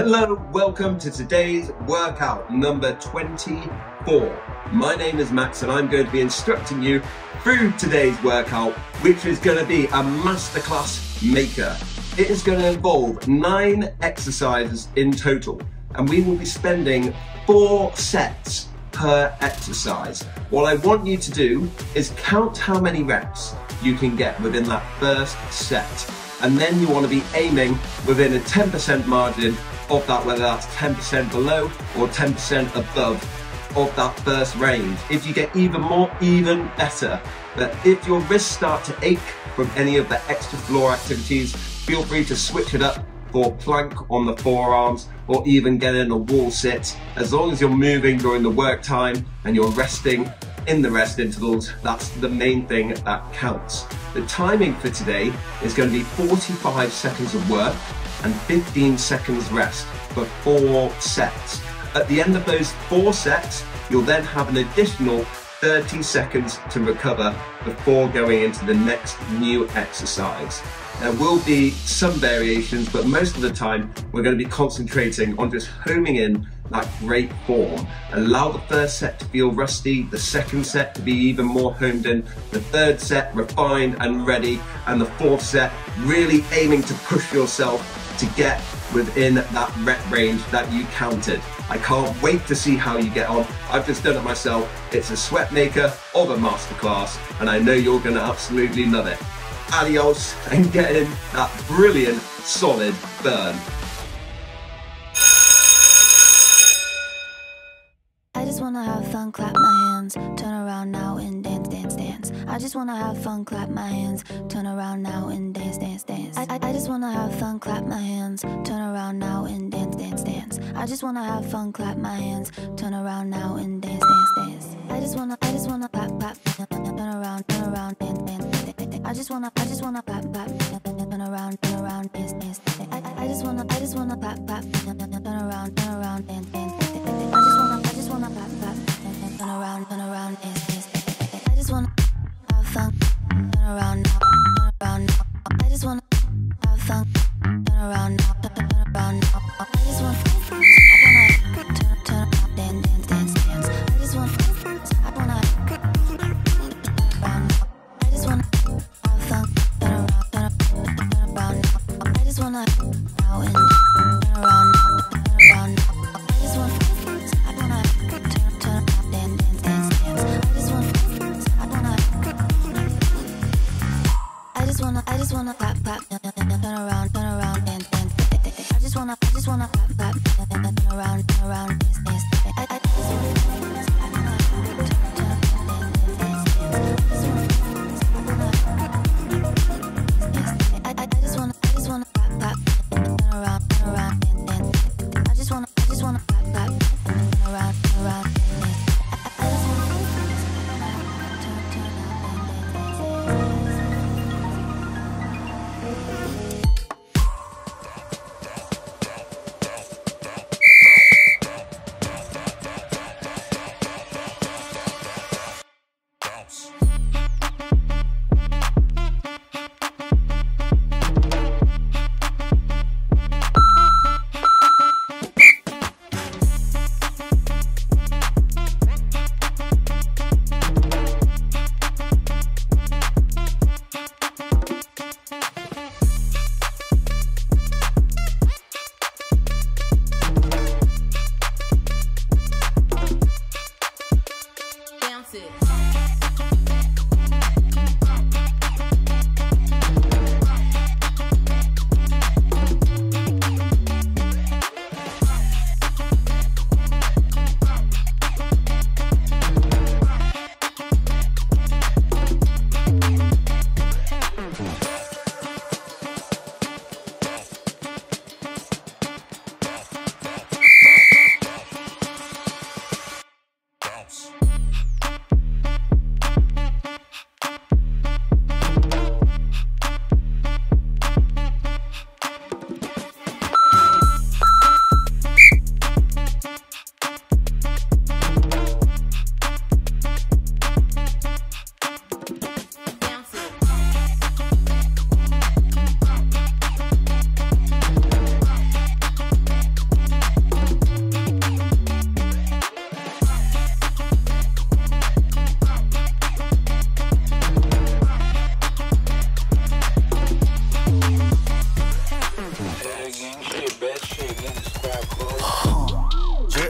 Hello, welcome to today's workout number 24. My name is Max and I'm going to be instructing you through today's workout, which is going to be a masterclass maker. It is going to involve nine exercises in total and we will be spending four sets per exercise. What I want you to do is count how many reps you can get within that first set. And then you want to be aiming within a 10% margin of that, whether that's 10% below or 10% above of that first range. If you get even more, even better. But if your wrists start to ache from any of the extra floor activities, feel free to switch it up for plank on the forearms or even get in a wall sit. As long as you're moving during the work time and you're resting in the rest intervals, that's the main thing that counts. The timing for today is going to be 45 seconds of work and 15 seconds rest for four sets. At the end of those four sets, you'll then have an additional 30 seconds to recover before going into the next new exercise. There will be some variations, but most of the time we're going to be concentrating on just homing in that great form. Allow the first set to feel rusty, the second set to be even more honed in, the third set refined and ready, and the fourth set really aiming to push yourself to get within that rep range that you counted. I can't wait to see how you get on. I've just done it myself. It's a sweat maker of a masterclass, and I know you're gonna absolutely love it. Adios, and get in that brilliant, solid burn. I just wanna have fun, clap my hands, turn around now I just wanna have fun, clap my hands, turn around now and dance, dance, dance. I, I, I just wanna have fun, clap my hands, turn around now and dance, dance, dance. I just wanna have fun, clap my hands, turn around now and dance, dance, dance. I just wanna, I just wanna clap, clap, turn around, turn around, dance, dance, dance. I just wanna, I just wanna clap, clap, turn around, turn around, dance, dance. dance. I, I, just wanna, I just wanna clap, clap, turn around, turn around, dance, dance. dance. I just wanna, I just wanna clap, clap, turn around, turn around, fun, turn around now, turn around now. I just wanna have fun, turn around now,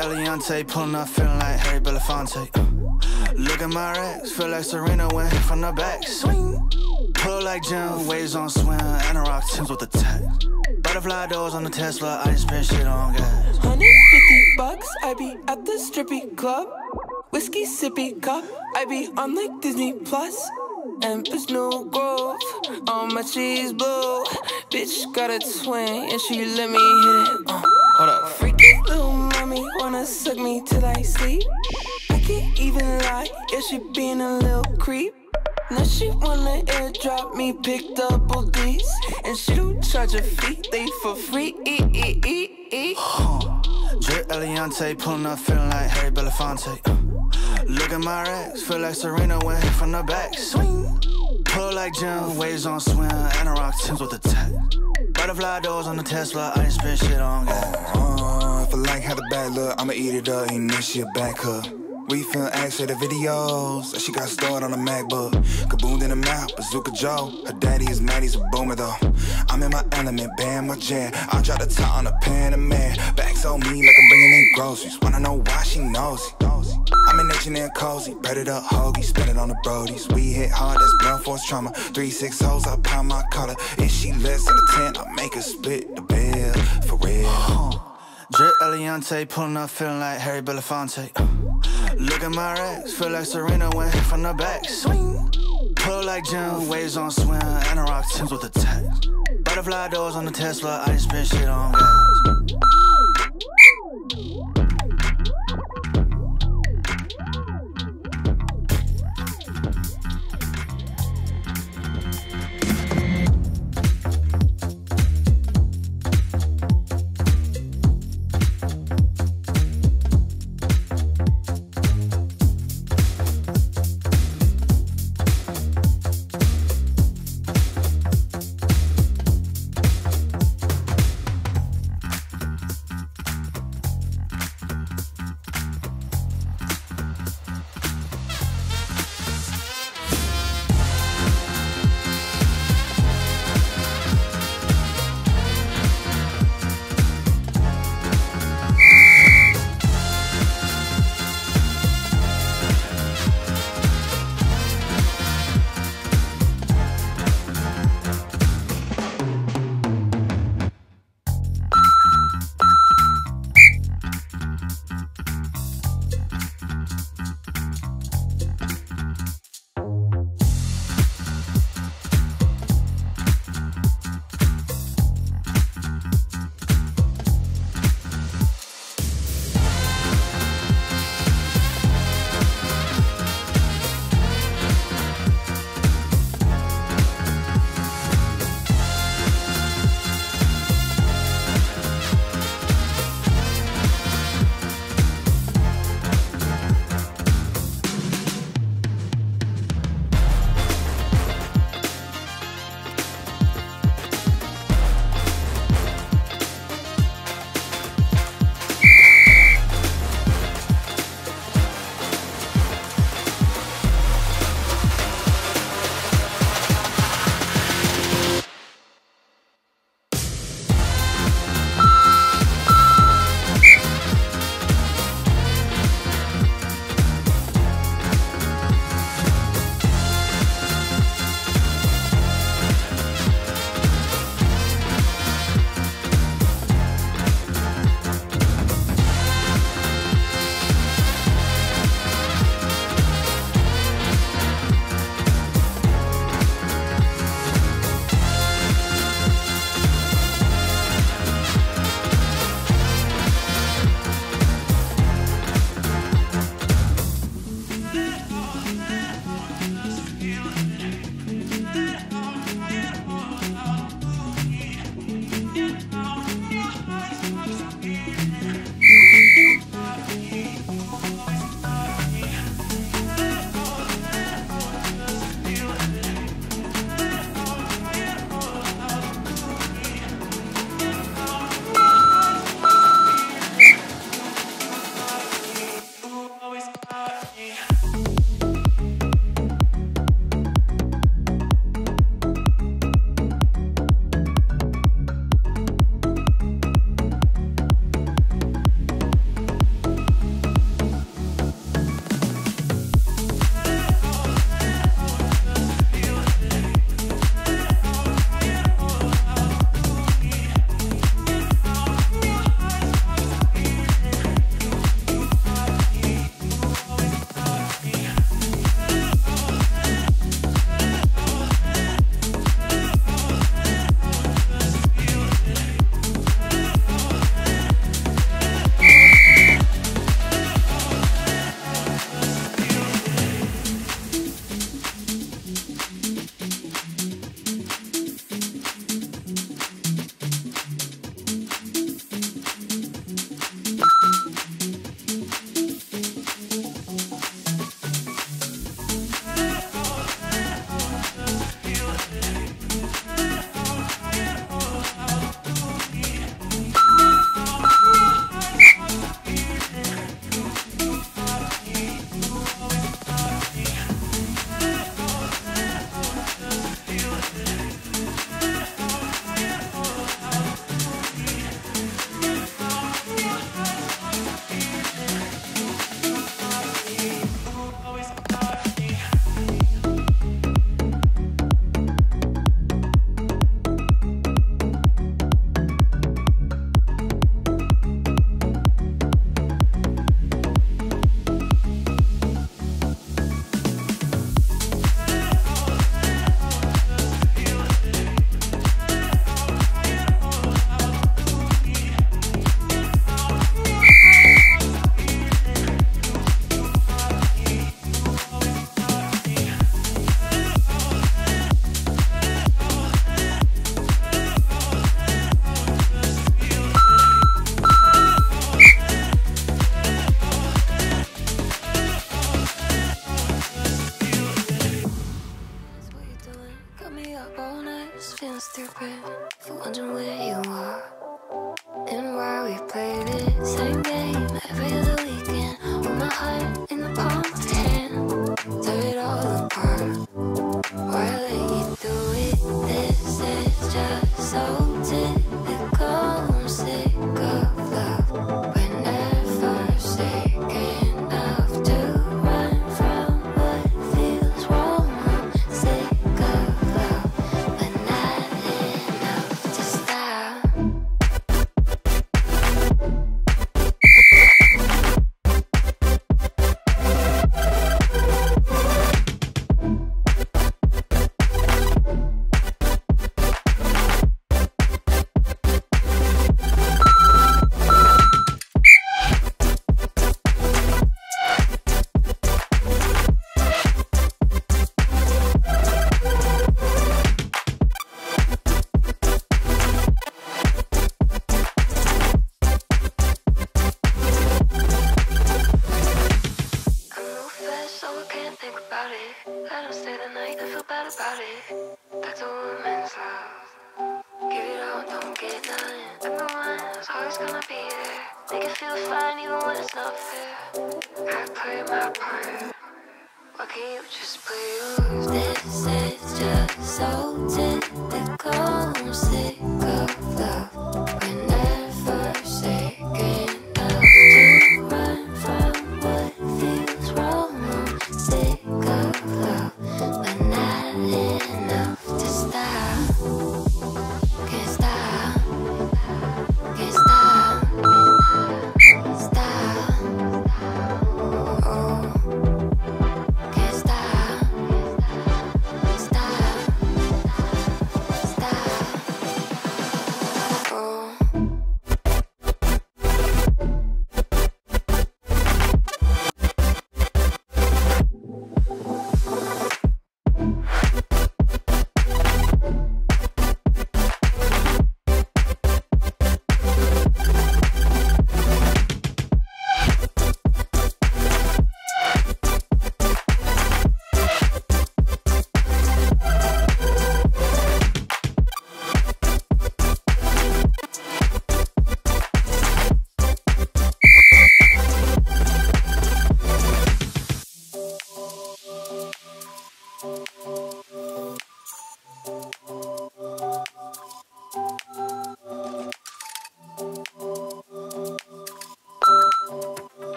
Eliante pulling up, feeling like Harry Belafonte. Look at my racks, feel like Serena went hit from the back. Swing. Pull like Jim, waves on swim, and a rock Timbs with the tech. Butterfly doors on the Tesla, I didn't spend shit on gas. 150 bucks, I be at the strippy club. Whiskey sippy cup, I be on like Disney Plus. Emperor's New Groove, on my cheese blue. Bitch got a twin, and she let me hit it. Uh, hold up. Freaky little suck me till I sleep. I can't even lie, yeah, she being a little creep. Now she wanna airdrop me, pick double D's. And she don't charge a fee, they for free. Drip Eliante pulling up, feeling like Harry Belafonte. Look at my racks, feel like Serena went hit from the back. Swing. Pull like Jim, waves on swim, and a rock Timbs with the tech. Butterfly doors on the Tesla, I didn't spend shit on gas. Uh, if I like how the bad look, I'ma eat it up, ain't this shit back hook. We ask her the videos that she got stored on a MacBook. Kaboom in the mouth, Bazooka Joe. Her daddy is mad, he's a boomer though. I'm in my element, bam, my jam. I drop the top on a Panamera. Backs on me like I'm bringing in groceries. Wanna know why she knows it. I'm in H and cozy, bread it up, hoagie, spend it on the brodies. We hit hard, that's blunt force trauma. Three six hoes, I pop my collar. If she less than a ten, I make her split the bill for real. Drip Eliante pulling up, feeling like Harry Belafonte. Look at my racks, feel like Serena went from the back. Swing. Pull like Jim, waves on swim, and a rock Timbs with a tech. Butterfly doors on the Tesla, I didn't spend shit on gas.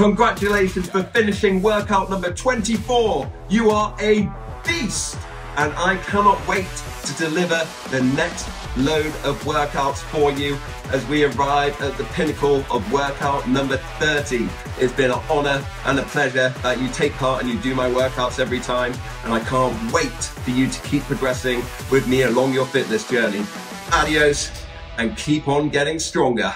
Congratulations for finishing workout number 24. You are a beast, and I cannot wait to deliver the next load of workouts for you as we arrive at the pinnacle of workout number 30. It's been an honor and a pleasure that you take part and you do my workouts every time, and I can't wait for you to keep progressing with me along your fitness journey. Adios, and keep on getting stronger.